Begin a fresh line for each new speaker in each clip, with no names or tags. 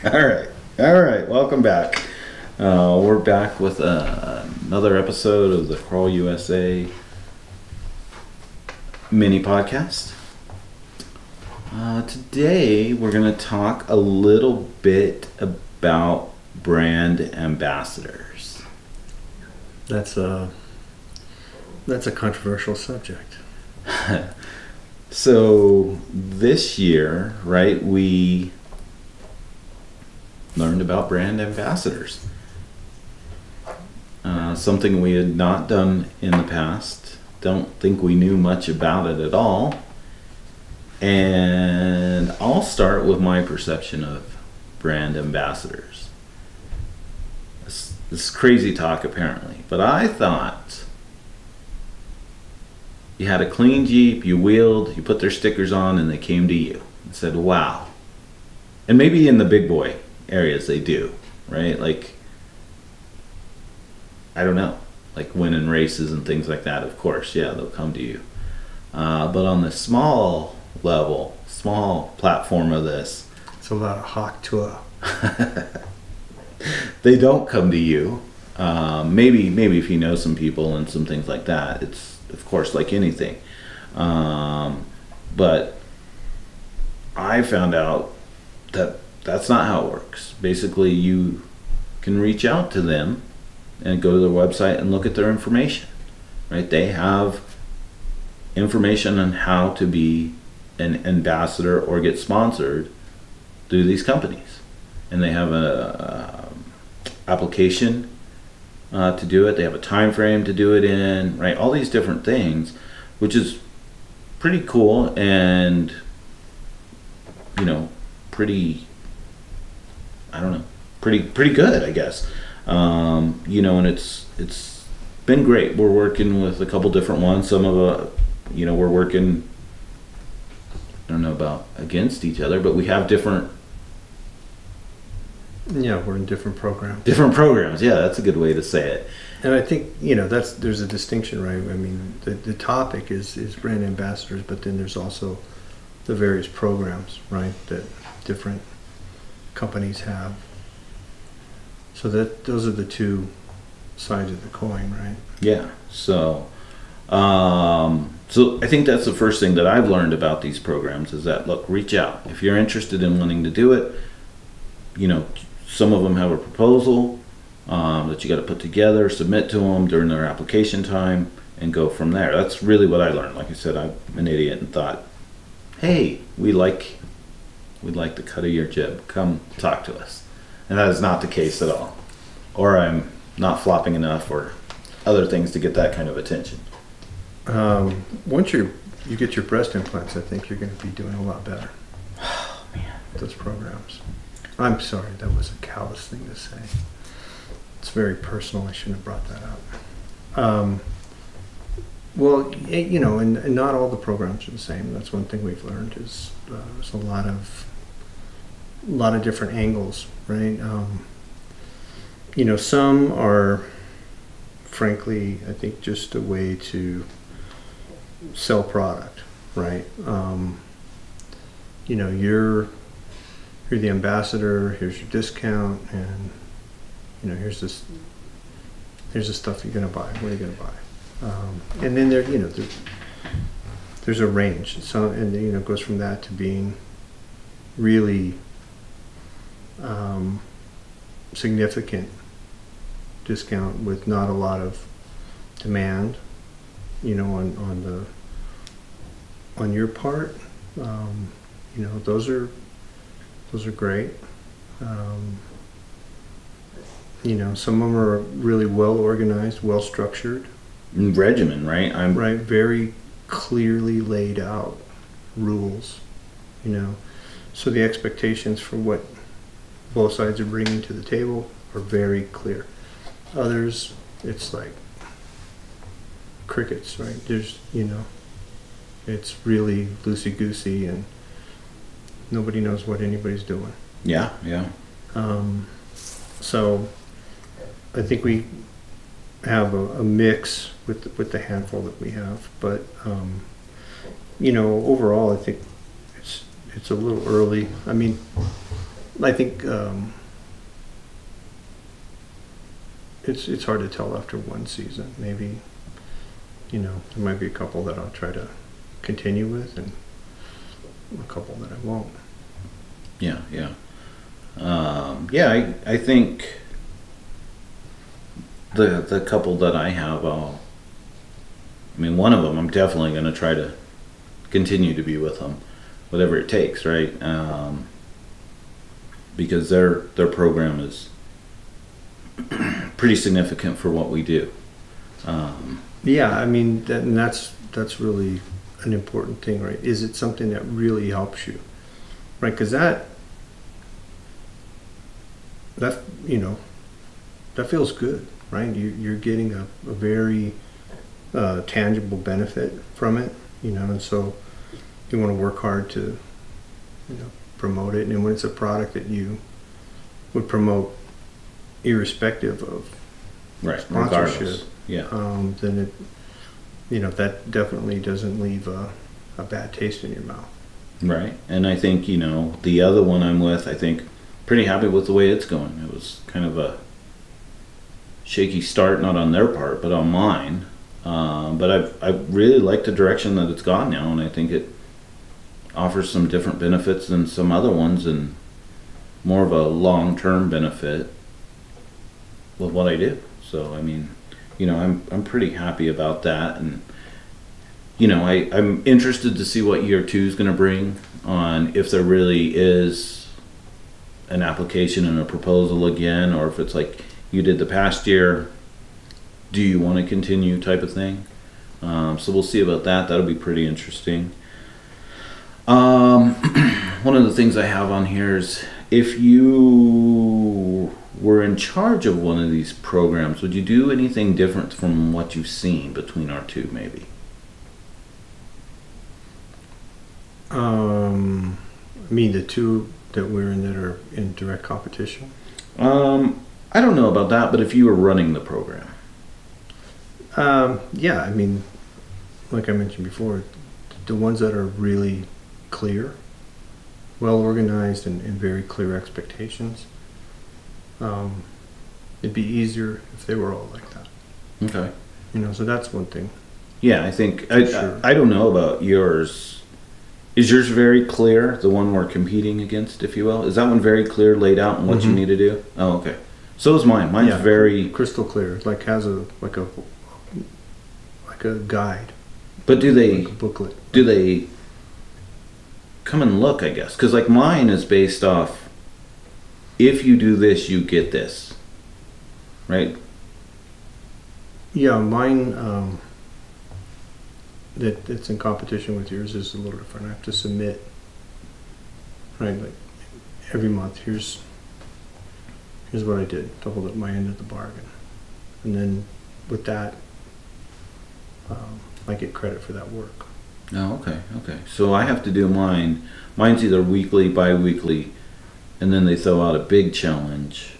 All right, all right. Welcome back. Uh, we're back with uh, another episode of the Crawl USA mini podcast. Uh, today we're going to talk a little bit about brand ambassadors.
That's a that's a controversial subject.
So this year, right, we learned about brand ambassadors. Uh, something we had not done in the past. Don't think we knew much about it at all. And I'll start with my perception of brand ambassadors. This, this is crazy talk, apparently, but I thought you had a clean Jeep, you wheeled, you put their stickers on, and they came to you and said, wow. And maybe in the big boy areas they do, right? Like, I don't know, like winning races and things like that, of course, yeah, they'll come to you. Uh, but on the small level, small platform of this,
It's a lot of hawk tour.
they don't come to you. Um, maybe maybe if you know some people and some things like that, it's of course like anything. Um, but I found out that that's not how it works. Basically, you can reach out to them and go to their website and look at their information. Right? They have information on how to be an ambassador or get sponsored through these companies, and they have a, a application uh, to do it. They have a time frame to do it in, right? All these different things, which is pretty cool and you know pretty. I don't know, pretty pretty good, I guess. Um, you know, and it's it's been great. We're working with a couple different ones. Some of uh, you know, we're working. I don't know about against each other, but we have different
Yeah, we're in different programs.
different programs. Yeah, that's a good way to say it.
And I think, you know, that's there's a distinction, right? I mean, the, the topic is, is brand ambassadors, but then there's also the various programs, right, that different companies have. So that those are the two sides of the coin, right?
Yeah. So, um, so I think that's the first thing that I've learned about these programs is that look, reach out if you're interested in wanting to do it. You know, some of them have a proposal um, that you got to put together, submit to them during their application time, and go from there. That's really what I learned. Like I said, I'm an idiot and thought, hey, we like, we'd like the cut of your jib. Come talk to us, and that is not the case at all. Or I'm not flopping enough, or other things to get that kind of attention.
Um, once you you get your breast implants, I think you're going to be doing a lot better.
Oh man.
Those programs. I'm sorry, that was a callous thing to say. It's very personal. I shouldn't have brought that up. Um, well, you know, and, and not all the programs are the same. That's one thing we've learned is there's a lot of a lot of different angles, right? Um, you know, some are, frankly, I think just a way to sell product, right? Um, you know, you're you're the ambassador. Here's your discount, and you know, here's this here's the stuff you're gonna buy. What are you gonna buy? Um, and then there, you know, there, there's a range. So, and you know, it goes from that to being really um, significant discount with not a lot of demand. You know, on on the on your part. Um, you know, those are those are great. Um, you know, some of them are really well organized, well structured,
Regimen, right? I'm
right? Very clearly laid out rules. You know, so the expectations for what both sides are bringing to the table are very clear. Others, it's like crickets, right? There's, you know, it's really loosey goosey and nobody knows what anybody's doing.
yeah, yeah.
Um, so I think we have a, a mix with the, with the handful that we have, but um, you know, overall, I think it's it's a little early. I mean, I think um, it's it's hard to tell after one season. Maybe you know there might be a couple that I'll try to continue with, and a couple that I won't.
Yeah, yeah. Um, yeah, I, I think the the couple that I have, I'll, I mean, one of them, I'm definitely going to try to continue to be with them, whatever it takes, right? Um, because their their program is pretty significant for what we do. Um,
Yeah, I mean, that, and that's that's really an important thing, right? Is it something that really helps you, right? Because that that you know that feels good, right? You, you're getting a, a very uh, tangible benefit from it, you know, and so you want to work hard to you know promote it, and when it's a product that you would promote irrespective of
right,
Sponsorship.
regardless. Yeah.
um, then it, you know, that definitely doesn't leave a, a bad taste in your mouth.
Right. And I think, you know, the other one I'm with, I think pretty happy with the way it's going. It was kind of a shaky start, not on their part, but on mine. Um, but I've, I really like the direction that it's gone now, and I think it offers some different benefits than some other ones and more of a long term benefit with what I do. So, I mean, you know, I'm, I'm pretty happy about that. And, you know, I, I'm interested to see what year two is going to bring on if there really is an application and a proposal again, or if it's like you did the past year, do you want to continue type of thing. Um, so we'll see about that. That'll be pretty interesting. Um, one of the things I have on here is if you were in charge of one of these programs, would you do anything different from what you've seen between our two, maybe?
Um, I mean, the two that we're in that are in direct competition.
Um, I don't know about that, but if you were running the program,
Um, yeah, I mean, like I mentioned before, the ones that are really clear, well organized, and, and very clear expectations. Um, it'd be easier if they were all like that.
okay.
You know, so that's one thing.
Yeah, I think I,
Sure.
I, I don't know about yours. Is yours very clear? The one we're competing against, if you will, is that one very clear, laid out, and what you
Mhm.
need to do? Oh, okay. So is mine. Mine's
Yeah.
very.
Crystal clear, like has a like a like a guide,
But do they
like a booklet.
do they come and look? I guess because like mine is based off. If you do this, you get this. Right.
Yeah, mine um, that that's in competition with yours is a little different. I have to submit, right? Like every month. Here's here's what I did to hold up my end of the bargain, and then with that, um, I get credit for that work.
Oh, okay, okay. So I have to do mine. Mine's either weekly, bi-weekly, and then they throw out a big challenge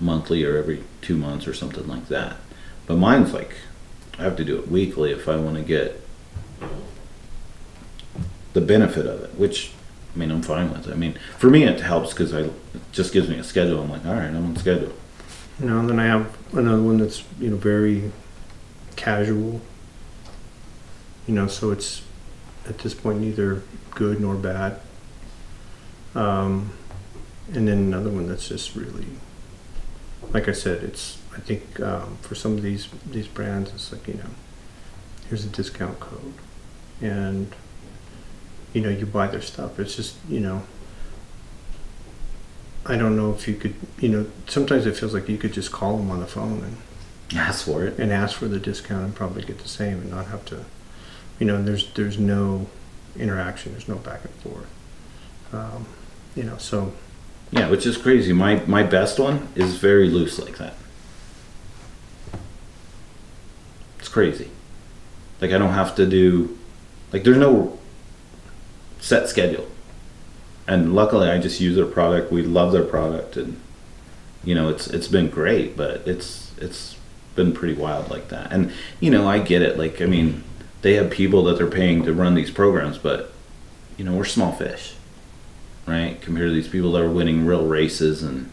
monthly or every two months or something like that. But mine's like I have to do it weekly if I want to get the benefit of it, which I mean I'm fine with. It. I mean for me it helps because I it just gives me a schedule. I'm like, all right, I'm on schedule.
You know, and then I have another one that's you know very casual. You know, so it's at this point neither good nor bad. Um, and then another one that's just really, like I said, it's I think um, for some of these these brands, it's like you know, here's a discount code, and you know you buy their stuff. It's just you know. I don't know if you could, you know, sometimes it feels like you could just call them on the phone and,
Ask for it.
and ask for the discount and probably get the same and not have to, you know, there's there's no interaction, there's no back and forth. Um, you know, so
Yeah, which is crazy. My my best one is very loose like that. It's crazy. Like I don't have to do like there's no set schedule. And luckily I just use their product. We love their product and you know, it's it's been great, but it's it's been pretty wild like that. And you know, I get it. Like I mean, they have people that they're paying to run these programs, but you know, we're small fish. right? Compared to these people that are winning real races and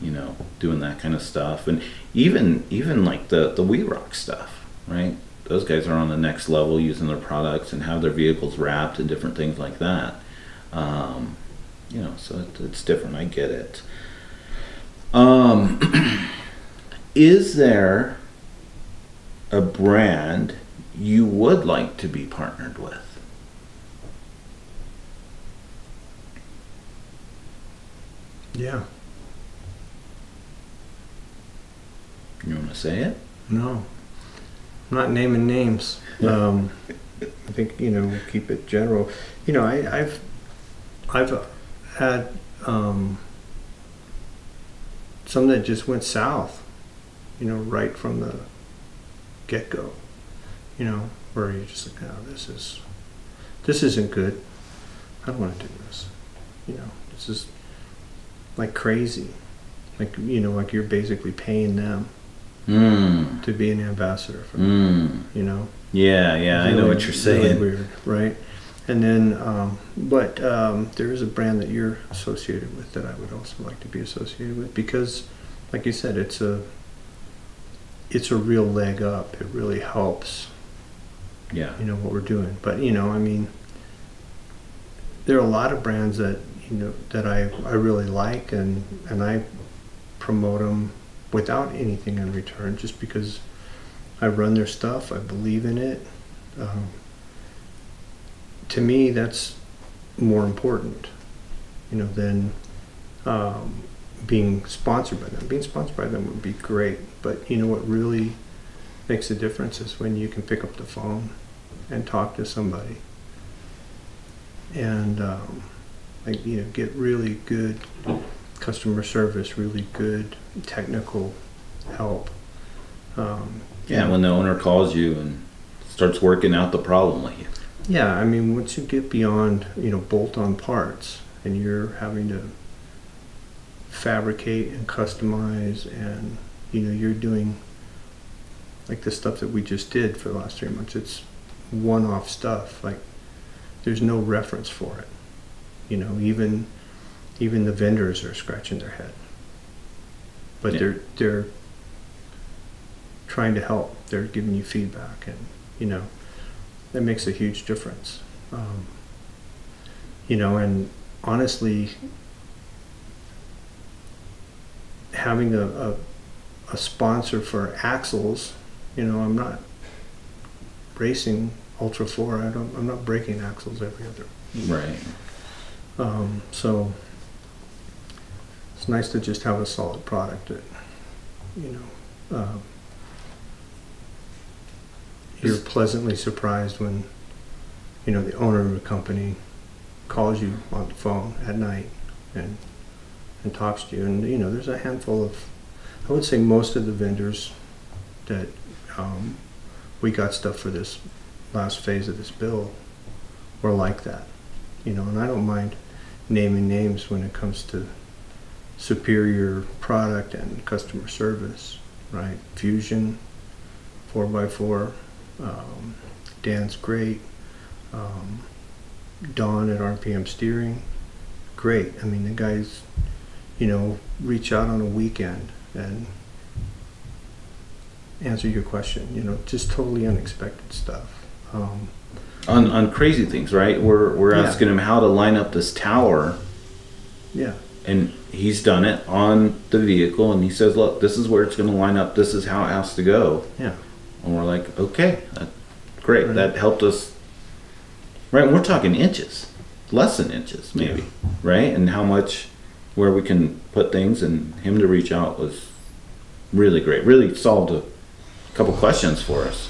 you know doing that kind of stuff, and even even like the the We Rock stuff, right? Those guys are on the next level using their products and have their vehicles wrapped and different things like that. Um, you know, so it, it's different. I get it. Um, is there a brand you would like to be partnered with?
Yeah.
You want to say it?
No. I'm not naming names. Um, I think you know keep it general. You know, I, I've I've had um, some that just went south. You know, right from the get go. You know, where you're just like, oh, this is this isn't good. I don't want to do this. You know, this is like crazy. Like you know, like you're basically paying them
Mm.
to be an ambassador for them.
Mm.
You know,
Yeah, yeah, I know what you're saying.
Really weird, right? And then, um, but um, there is a brand that you're associated with that I would also like to be associated with because, like you said, it's a it's a real leg up. It really helps,
Yeah.
you know, what we're doing. But you know, I mean, there are a lot of brands that you know that I I really like and and I promote them without anything in return, just because I run their stuff. I believe in it. Um, to me, that's more important, you know, than um, being sponsored by them. Being sponsored by them would be great, but you know what really makes a difference is when you can pick up the phone and talk to somebody and um, like you know get really good customer service, really good technical help. Um,
Yeah, when the owner calls you and starts working out the problem with you.
Yeah, I mean, once you get beyond, you know, bolt-on parts and you're having to fabricate and customize and, you know, you're doing like the stuff that we just did for the last three months, it's one-off stuff. Like, there's no reference for it. You know, even even the vendors are scratching their head. But
Yeah.
they're they're trying to help. They're giving you feedback and, you know, that makes a huge difference. Um, you know, and honestly, having a, a, a sponsor for axles, you know, I'm not racing Ultra 4. I don't, I'm not breaking axles every other.
Right.
Um, so it's nice to just have a solid product that, you know, um, you're pleasantly surprised when, you know, the owner of the company calls you on the phone at night and and talks to you. And you know, there's a handful of, I would say most of the vendors that um, we got stuff for this last phase of this bill were like that. You know, and I don't mind naming names when it comes to superior product and customer service, right? Fusion, 4x4, um, Dan's great. Um, Don at RPM Steering, great. I mean, the guys, you know, reach out on a weekend and answer your question. You know, just totally unexpected stuff. Um,
On on crazy things, right? We're we're
Yeah.
asking him how to line up this tower,
yeah,
and he's done it on the vehicle, and he says, "Look, this is where it's going to line up. This is how it has to go."
yeah,
And we're like, "Okay, great.
Right.
That helped us." Right? We're talking inches, less than inches, maybe. Right? And how much where we can put things, and him to reach out was really great. Really solved a couple questions for us.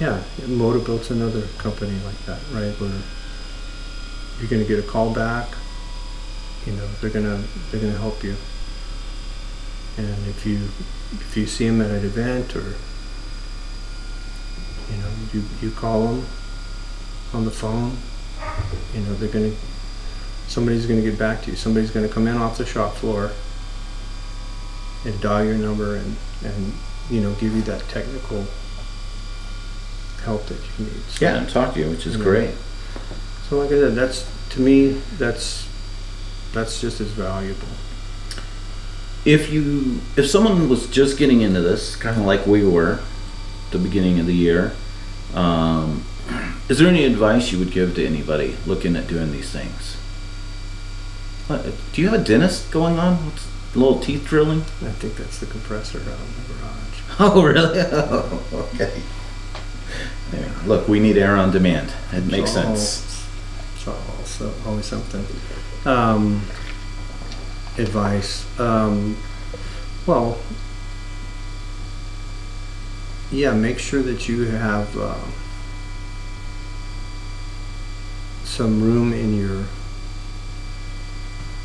yeah. Motobilt's another company like that, right? Where you're going to get a call back. You know, they're gonna they're gonna help you. And if you if you see them at an event or you know you you call them on the phone, you know they're gonna somebody's gonna get back to you. Somebody's gonna come in off the shop floor and dial your number and and you know give you that technical help that you need. So-
Yeah, and talk to you, which is
Yeah.
great.
so like I said, that's to me, that's That's just as valuable.
if you if someone was just getting into this kind of like we were the beginning of the year um, is there any advice you would give to anybody looking at doing these things what, do you have a dentist going on What's, a little teeth drilling
I think that's the compressor out in the garage.
oh really oh, okay there. look we need air on demand it makes
So-
sense
So also always something. Um, advice. Um, well, yeah, make sure that you have uh, some room in your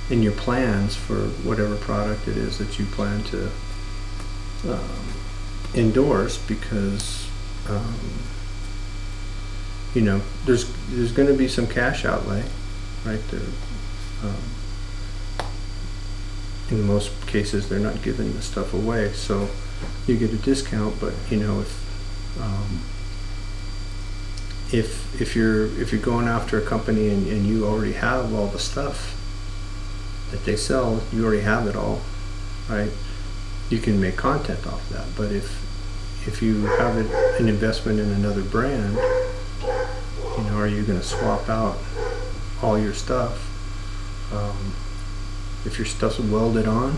in your plans for whatever product it is that you plan to um, endorse because um, you know there's there's going to be some cash outlay right there um, in most cases they're not giving the stuff away so you get a discount but you know if um, if if you're if you're going after a company and, and you already have all the stuff that they sell you already have it all right? You can make content off that but if if you have it, an investment in another brand you know are you going to swap out all your stuff um, if your stuff's welded on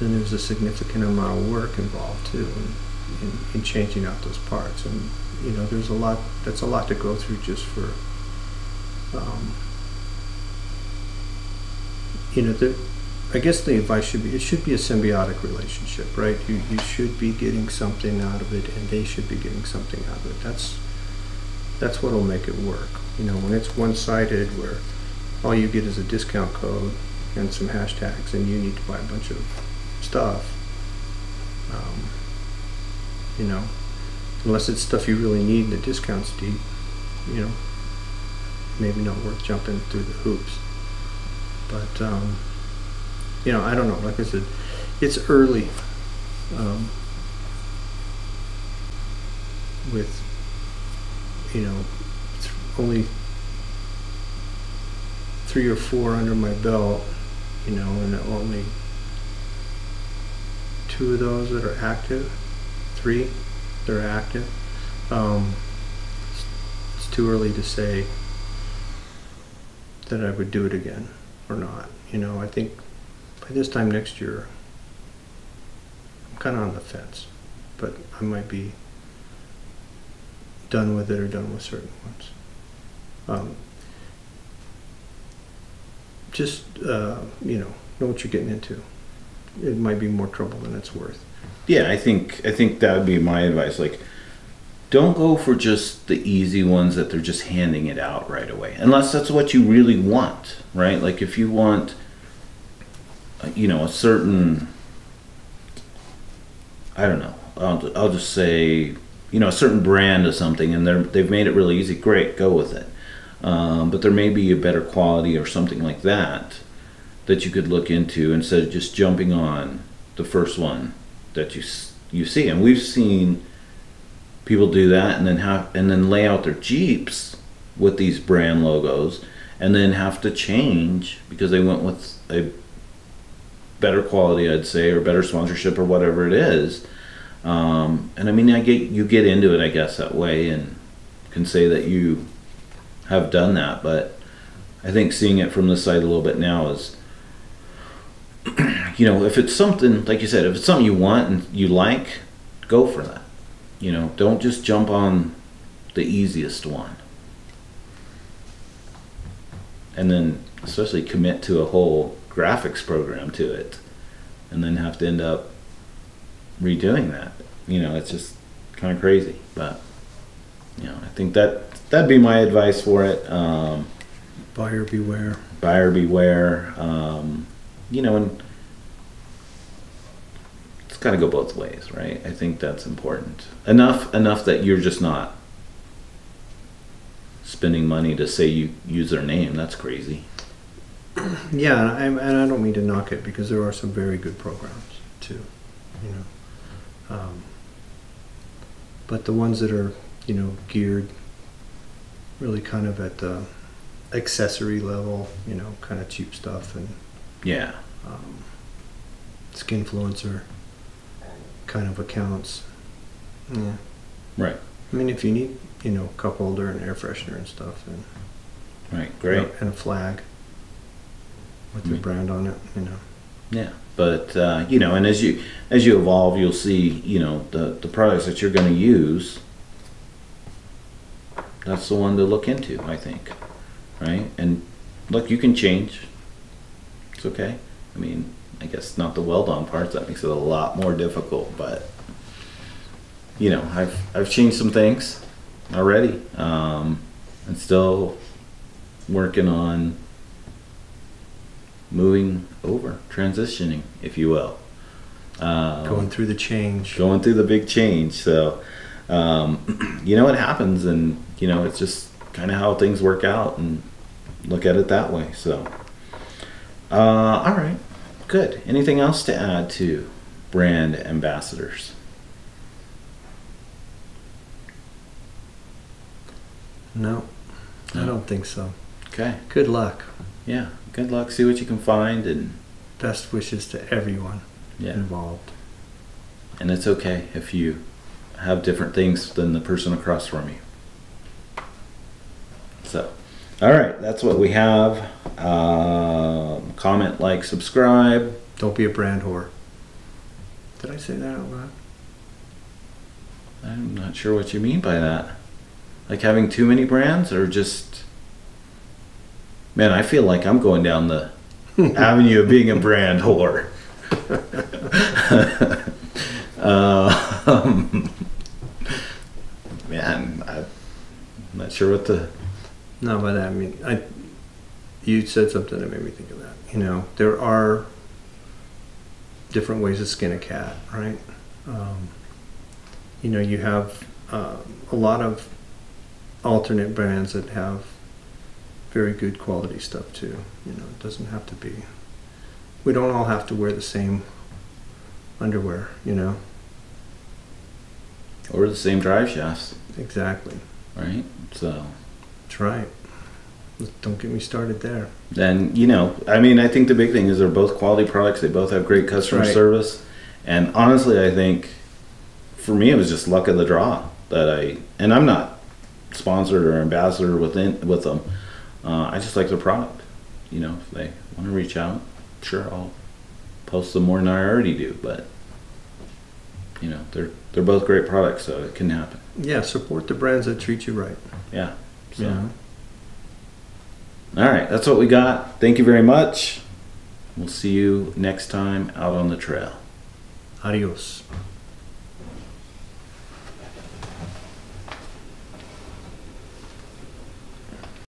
then there's a significant amount of work involved too in, in, in changing out those parts. And you know there's a lot that's a lot to go through just for um, you know the I guess the advice should be it should be a symbiotic relationship right? You you should be getting something out of it and they should be getting something out of it. That's that's what'll make it work. You know when it's one-sided where all you get is a discount code and some hashtags and you need to buy a bunch of stuff. Um, you know unless it's stuff you really need the discount's deep you know. Maybe not worth jumping through the hoops. But um, you know i don't know like i said it's early um, with you know it's only three or four under my belt you know and only two of those that are active three that are active um, it's, it's too early to say that I would do it again or not you know I think by this time next year I'm kind of on the fence but I might be done with it or done with certain ones. Um, just uh, you know know what you're getting into it might be more trouble than it's worth
Yeah, I think I think that would be my advice. Like, don't go for just the easy ones that they're just handing it out right away, unless that's what you really want, right? Like, if you want, you know, a certain, I don't know, I'll, I'll just say, you know, a certain brand of something, and they're they've made it really easy. Great, go with it. Um, but there may be a better quality or something like that that you could look into instead of just jumping on the first one that you you see, and we've seen people do that, and then have and then lay out their Jeeps with these brand logos, and then have to change because they went with a better quality, I'd say, or better sponsorship or whatever it is. Um, and I mean, I get you get into it, I guess, that way, and can say that you have done that, but I think seeing it from this side a little bit now is you know, if it's something like you said, if it's something you want and you like, go for that. You know, don't just jump on the easiest one. And then especially commit to a whole graphics program to it and then have to end up redoing that. You know, it's just kind of crazy, but you know, I think that that'd be my advice for it. Um,
buyer beware
buyer beware. Um, you know, and it's got to go both ways, right? I think that's important. Enough, enough that you're just not spending money to say you use their name. That's crazy.
Yeah, and I, and I don't mean to knock it because there are some very good programs too, you know. Um, but the ones that are, you know, geared really kind of at the accessory level, you know, kind of cheap stuff and
Yeah.
um, skinfluencer kind of accounts. Yeah.
Right.
I mean, if you need, you know, cup holder and air freshener and stuff, and
Right. Great.
and a flag with your
Mm.
brand on it, you know.
Yeah, but uh, you know, and as you as you evolve, you'll see, you know, the the products that you're going to use. That's the one to look into, I think, right? And look, you can change. It's okay. I mean, I guess not the weld on parts. That makes it a lot more difficult, but you know, I've I've changed some things already, um, and still working on moving over, transitioning, if you will. Um,
Going through the change.
going through the big change. So, um, you know what happens, and you know it's just kind of how things work out, and look at it that way. So, uh, all right, good. Anything else to add to brand ambassadors?
No, I don't think so.
Okay,
Good luck.
yeah. Good luck. See what you can find, and
Best wishes to everyone
yeah.
involved.
And it's okay if you have different things than the person across from you. So, all right, that's what we have. Um, comment, like, subscribe.
Don't be a brand whore. Did I say that out loud?
I'm not sure what you mean by that. Like having too many brands, or just. Man, I feel like I'm going down the avenue of being a brand whore. um, man, I'm not sure what the.
No, by that I mean I. You said something that made me think of that. You know, there are different ways to skin a cat, right? Um, you know, you have uh, a lot of alternate brands that have very good quality stuff too. You know, it doesn't have to be. We don't all have to wear the same underwear. You know,
Or the same drive shafts,
exactly.
right? So.
That's right. Don't get me started there.
then you know i mean i think the big thing is they're both quality products they both have great customer
Right.
service and honestly i think for me it was just luck of the draw that i and i'm not sponsored or ambassador within with them uh, i just like their product you know if they want to reach out sure i'll post them more than i already do but you know they're they're both great products so it can happen
Yeah, support the brands that treat you right.
yeah so
You?
All right, that's what we got. Thank you very much. We'll see you next time out on the trail.
Adios.